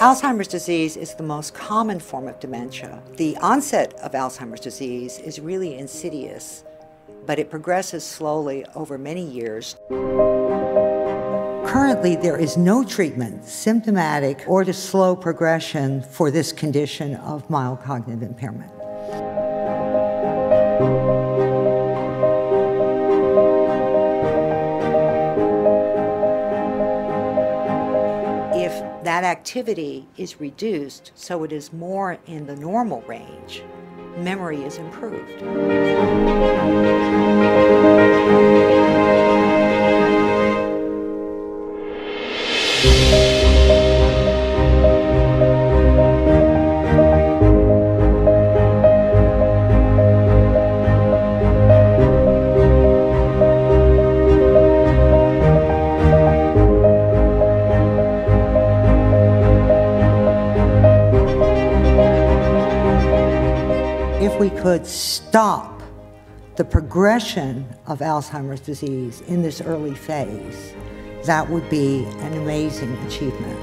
Alzheimer's disease is the most common form of dementia. The onset of Alzheimer's disease is really insidious, but it progresses slowly over many years. Currently, there is no treatment, symptomatic or to slow progression, for this condition of mild cognitive impairment. That activity is reduced so it is more in the normal range, memory is improved. If we could stop the progression of Alzheimer's disease in this early phase, that would be an amazing achievement.